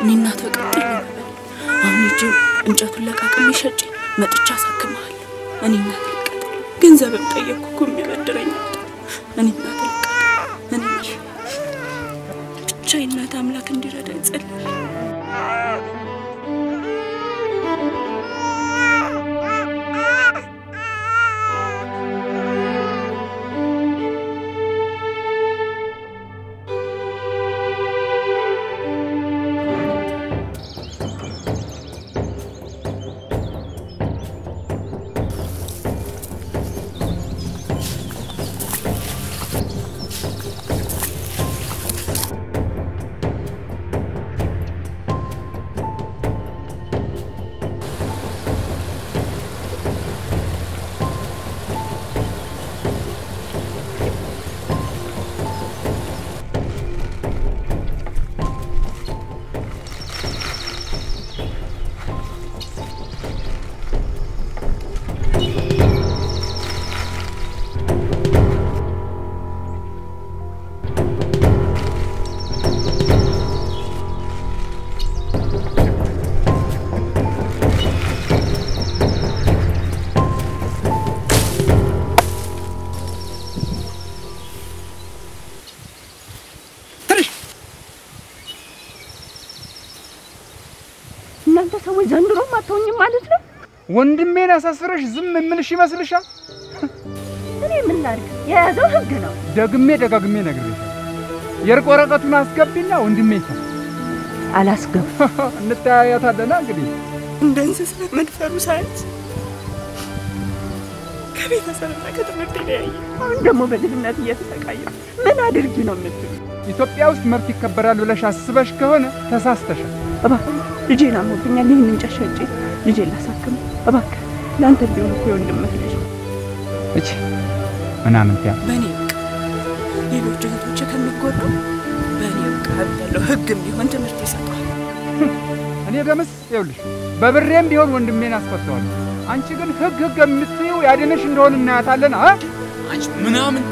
እኔና ተቀጥ ነበር። አሁን እጅ እንጨቱን ለቃቅሜ ሸጬ መጥቻ አሳክመሃል። እኔና ተቀጥ ገንዘብም ጠየቅኩ እኮ የሚያበድረኝ እኔና ተቀጥ እኔ ብቻ እናት አምላክ እንዲረዳ ይጸልያል። እናንተ ሰዎች ዘንድሮም አትሆኝም ማለት ነው። ወንድሜን አሳስረሽ ዝም የምልሽ ይመስልሻል? እኔ ምን ላድርግ? የያዘው ህግ ነው። ደግሜ ደጋግሜ ነግሬሻለሁ። የእርቅ ወረቀቱን አስገቢና ወንድሜ ይፈታ። አላስገቡ እንተያያታለና እንግዲህ እንደ እንስሳ መድፈሩ ሳያንስ ከቤተሰብና ከትምህርት የተለያየ አሁን ደግሞ በድህነት እየተሰቃየሁ ምን አድርጊ ነው የምትሉ? ኢትዮጵያ ውስጥ መብት ይከበራል ብለሽ አስበሽ ከሆነ ተሳስተሻል። እባክህ ልጄን አሞብኛል። ይህን እንጨት ሸጬ ልጄን ላሳክም እባክህ። ለአንተ ቢሆን እኮ የወንድምህ ልጅ እቺ ምናምን ያ በእኔ በቃ ሌሎች እህቶች ከሚጎዱ በእኔ ያለው ህግም ቢሆን ትምህርት ይሰጠዋል። እኔ ደምስ ይኸውልሽ በብሬም ቢሆን ወንድሜን አስፈተዋለሁ። አንቺ ግን ህግ ህግ የምትይው ያድንሽ እንደሆን እናያታለን። አ አንቺ ምናምን